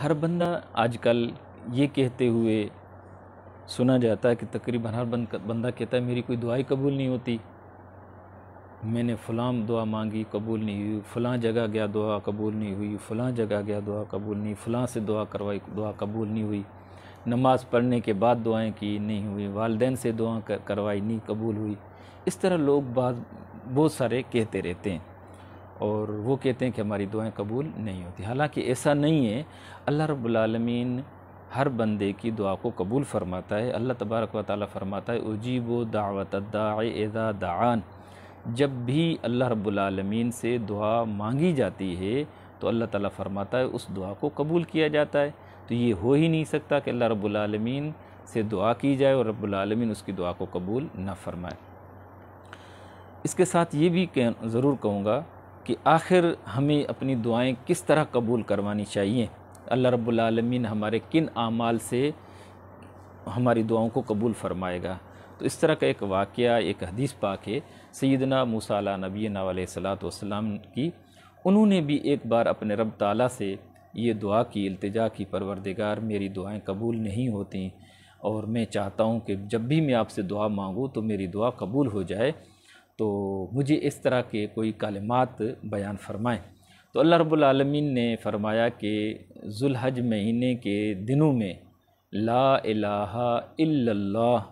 हर बंदा आजकल ये कहते हुए सुना जाता है कि तकरीबन हर बंदा कहता है, मेरी कोई दुआई कबूल नहीं होती। मैंने फ़लाँ दुआ मांगी, कबूल नहीं हुई। फ़लाँ जगह गया, दुआ कबूल नहीं हुई। फ़लाँ जगह गया, दुआ कबूल नहीं। फ़लाँ से दुआ करवाई, दुआ कबूल नहीं हुई। नमाज़ पढ़ने के बाद दुआएँ की नहीं हुई। वालदेन से दुआ करवाई नहीं, कबूल हुई। इस तरह लोग बात, बहुत सारे कहते रहते हैं। और वो कहते हैं कि हमारी दुआएँ कबूल नहीं होती। हालाँकि ऐसा नहीं है, अल्लाह रब्बुल हर बंदे की दुआ को कबूल फरमाता है। अल्लाह तबारक व ताली फरमाता है, उजीब दावत दादा दान जब भी अल्लाह रब्बुल से दुआ मांगी जाती है तो अल्लाह ताला फरमाता है, उस दुआ को कबूल किया जाता है। तो ये हो ही नहीं सकता कि अल्लाह रब्बुल से दुआ की जाए और रब्बुल उसकी दुआ को कबूल न फरमाए। इसके साथ ये भी ज़रूर कहूँगा कि आखिर हमें अपनी दुआएँ किस तरह कबूल करवानी चाहिए? अल्लाह रब्बुल आलमीन हमारे किन आमाल से हमारी दुआओं को कबूल फरमाएगा। तो इस तरह का एक वाक़ एक हदीस पाक है सैदना मूसा नबी सलाम की। उन्होंने भी एक बार अपने रब ताला से ये दुआ की अल्तजा की, परवरदिगार, मेरी दुआएँ कबूल नहीं होती और मैं चाहता हूँ कि जब भी मैं आपसे दुआ मांगूँ तो मेरी दुआ कबूल हो जाए। तो मुझे इस तरह के कोई कलमात बयान फ़रमाएँ। तो अल्लाह रब्बुल आलमीन ने फ़रमाया कि जुलहज महीने के दिनों में ला इलाहा इल्लल्लाह,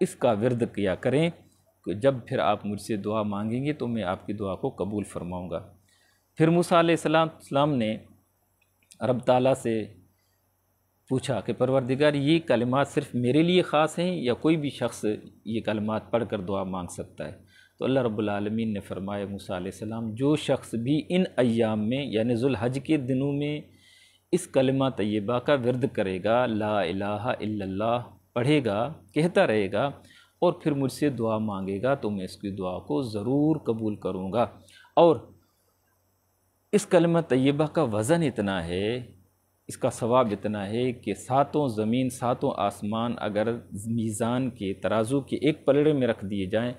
इसका विरद किया करें कि जब फिर आप मुझसे दुआ मांगेंगे तो मैं आपकी दुआ को कबूल फरमाऊँगा। फिर मूसा ने रब ताला से पूछा कि परवरदिगार, ये कलमात सिर्फ़ मेरे लिए ख़ास हैं या कोई भी शख्स ये कलमात पढ़ कर दुआ मांग सकता है? तो अल्लाह रब्बुल आलमीन ने फरमाया, मूसा सलाम, जो शख्स भी इन अयाम में, यानि हज के दिनों में इस कलमा तय्यबा का विरद करेगा, ला इल्लल्लाह, पढ़ेगा, कहता रहेगा, और फिर मुझसे दुआ मांगेगा तो मैं इसकी दुआ को ज़रूर कबूल करूँगा। और इस कलमा तय्यबा का वज़न इतना है, इसका सवाब इतना है कि सातों ज़मीन, सातों आसमान अगर मीज़ान के तराजू के एक पलड़े में रख दिए जाएँ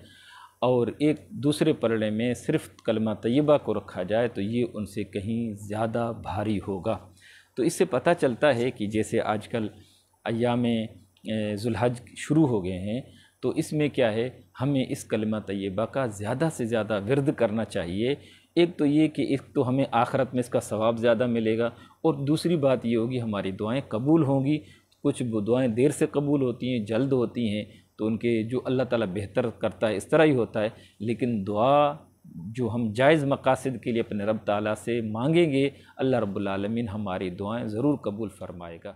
और एक दूसरे पलड़े में सिर्फ़ कलमा तय्यबा को रखा जाए तो ये उनसे कहीं ज़्यादा भारी होगा। तो इससे पता चलता है कि जैसे आजकल अयाम जुल्हज शुरू हो गए हैं तो इसमें क्या है, हमें इस कलमा तयबा का ज़्यादा से ज़्यादा विरद करना चाहिए। एक तो ये कि एक तो हमें आखरत में इसका सवाब ज़्यादा मिलेगा, और दूसरी बात ये होगी, हमारी दुआएँ कबूल होंगी। कुछ दुआएँ देर से कबूल होती हैं, जल्द होती हैं तो उनके जो अल्लाह ताला बेहतर करता है, इस तरह ही होता है। लेकिन दुआ जो हम जायज़ मकासद के लिए अपने रब ताला से मांगेंगे, अल्लाह रब्बुल आलमीन हमारी दुआएँ ज़रूर कबूल फ़रमाएगा।